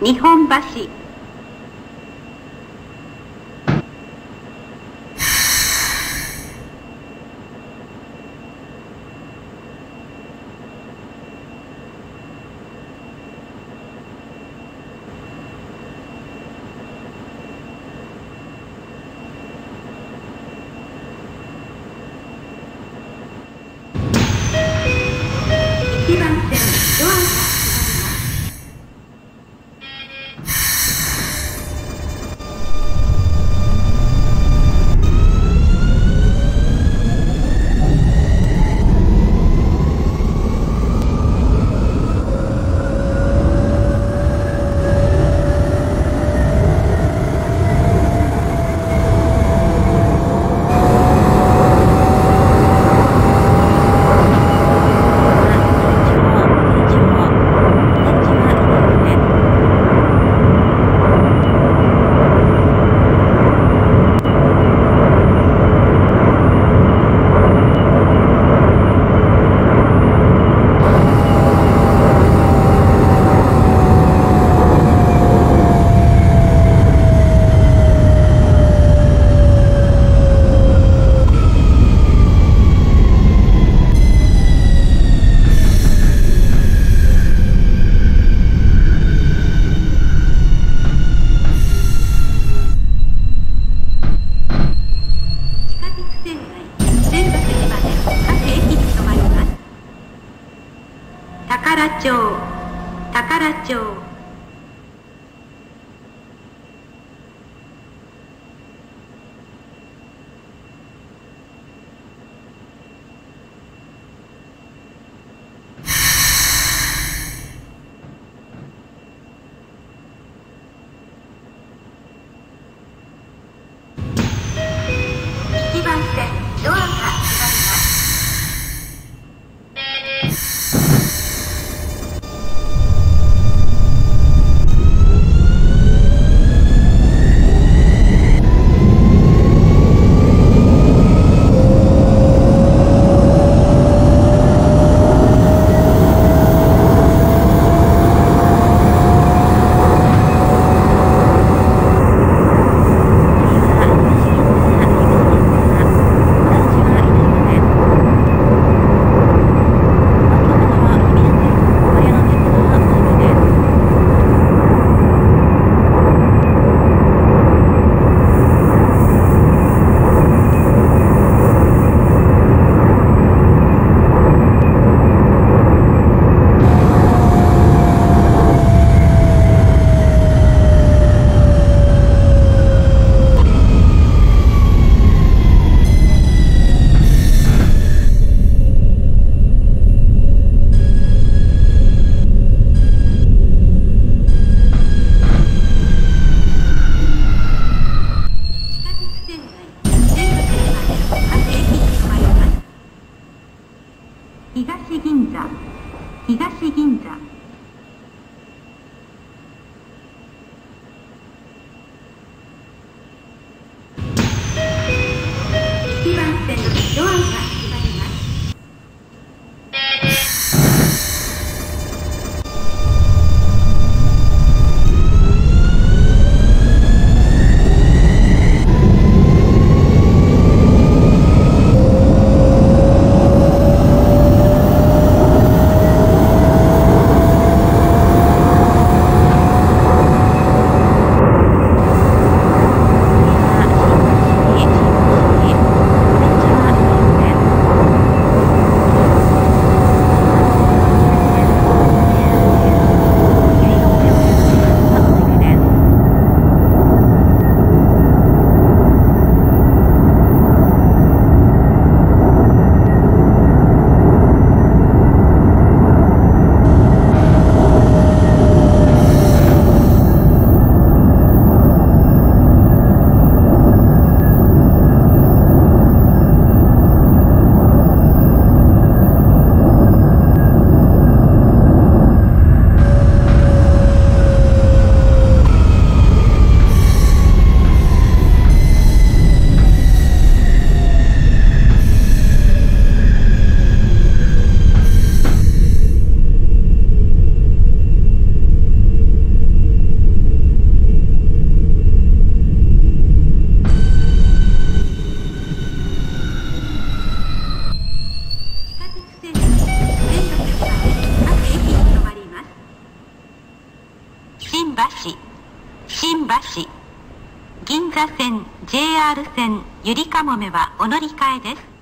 日本橋。ゆりかもめはお乗り換えです。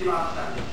一番下に。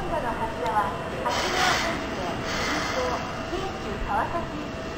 今度の柱は八王子駅へ急行京急川崎行き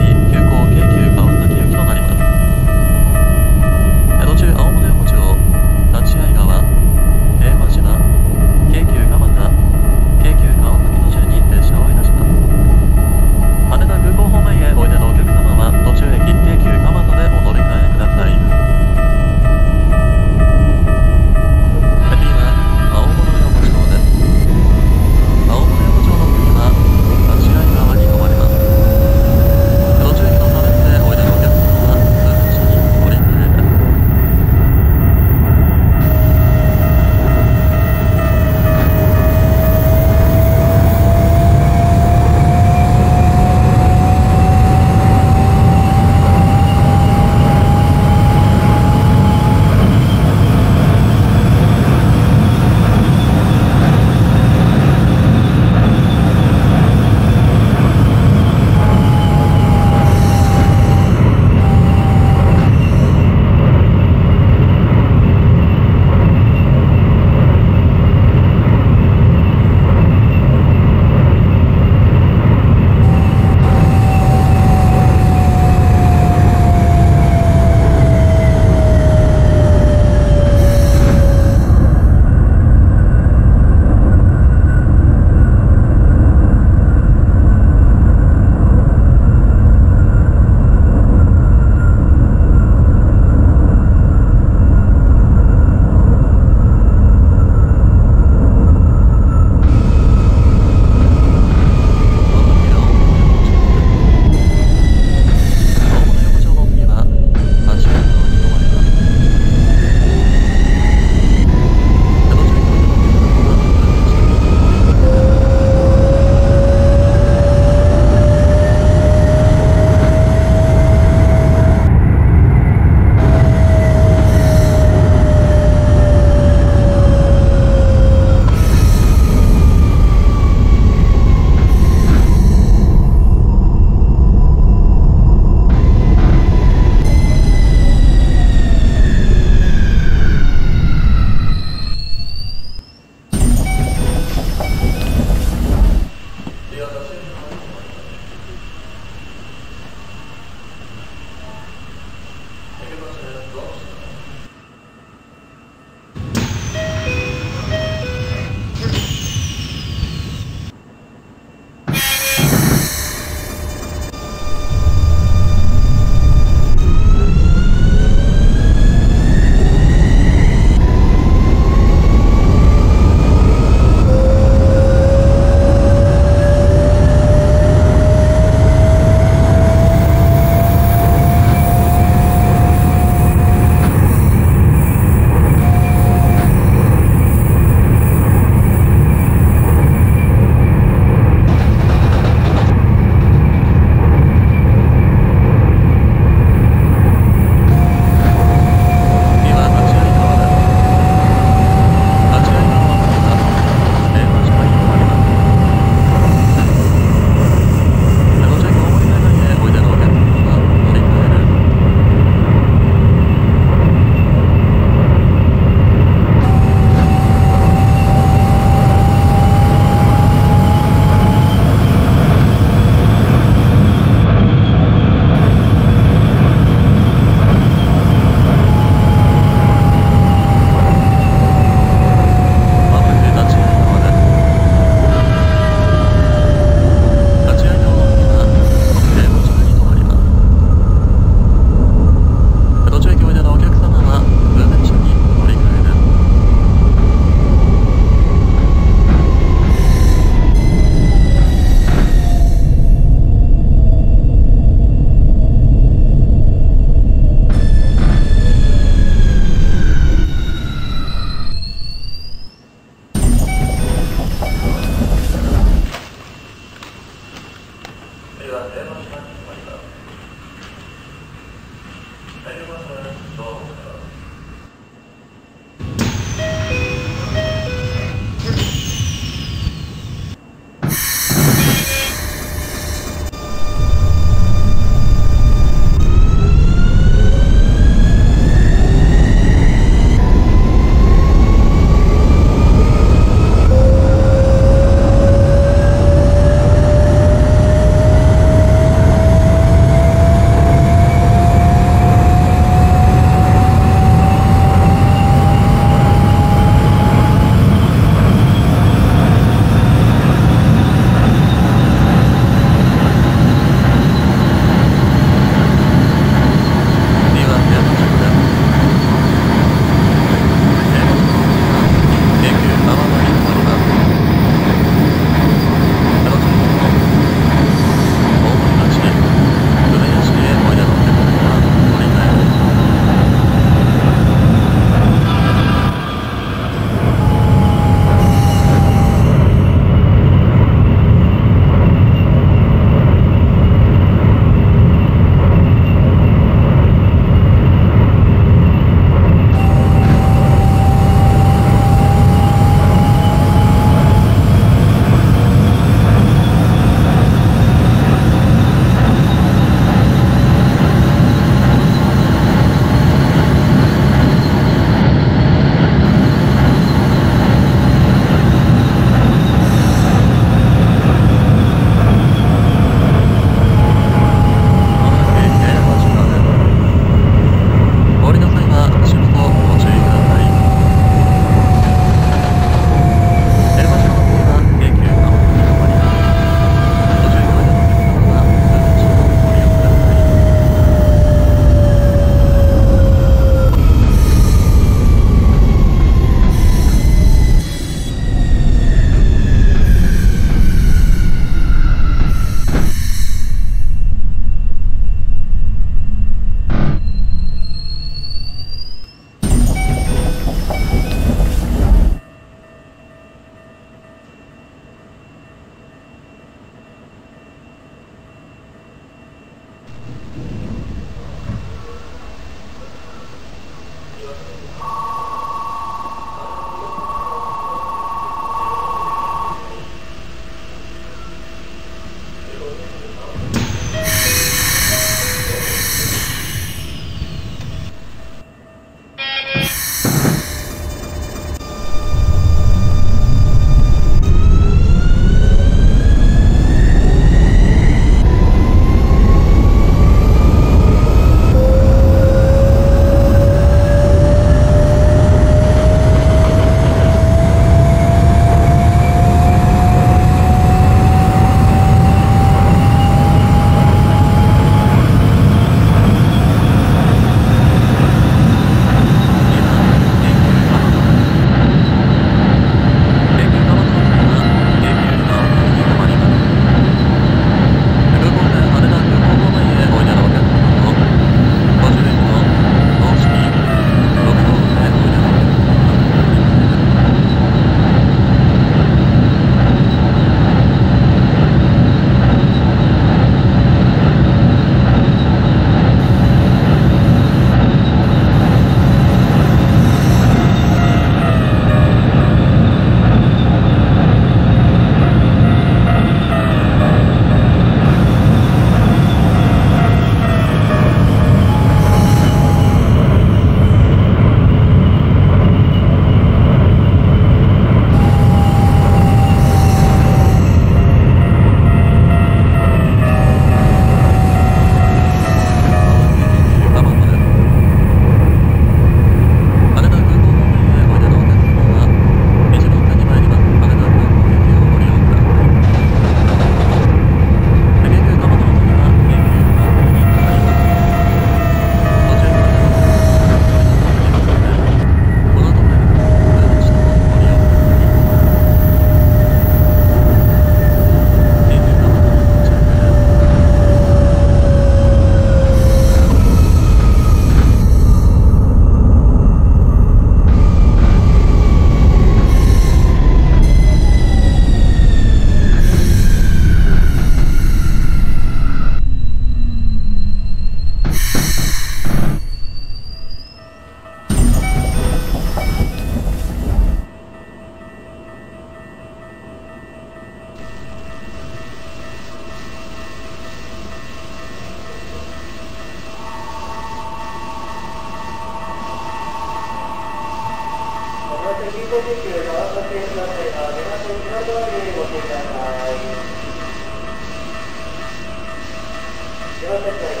Gracias.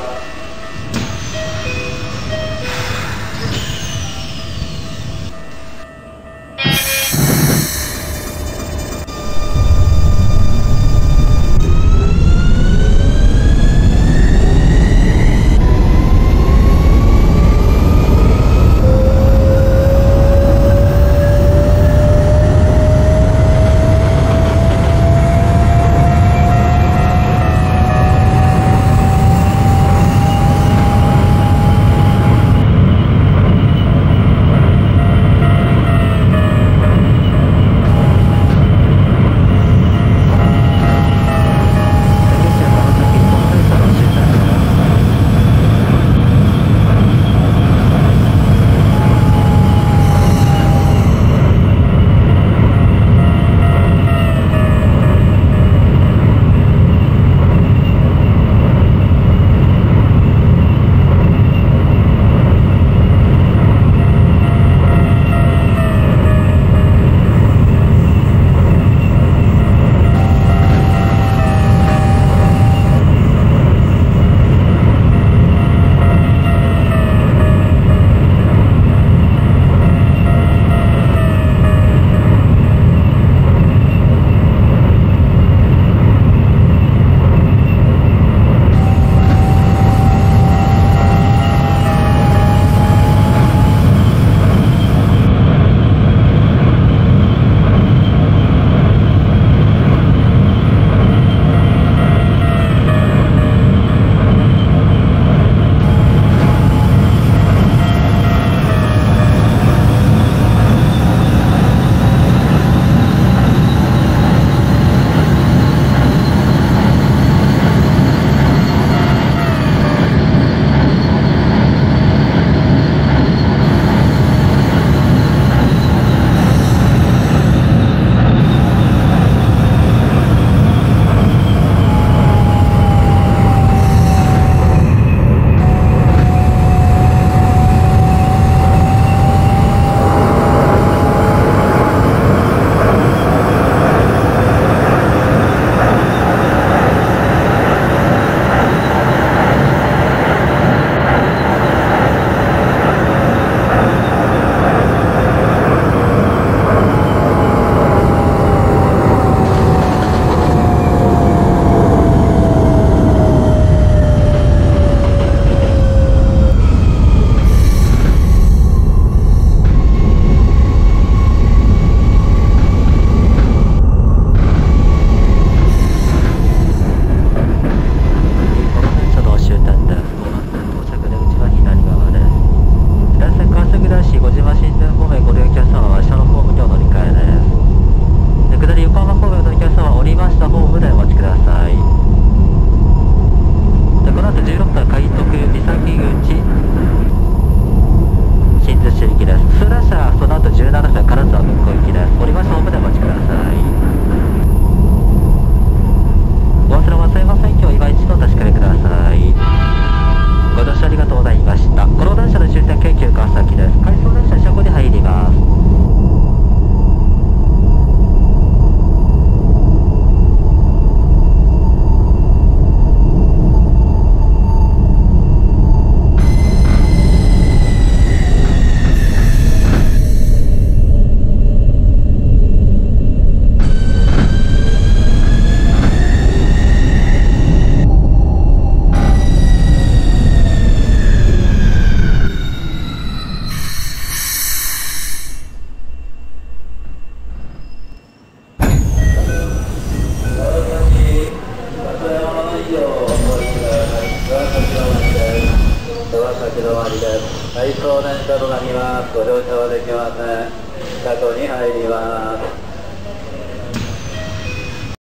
ました。この電車となります。ご乗車はできません。車庫に入ります。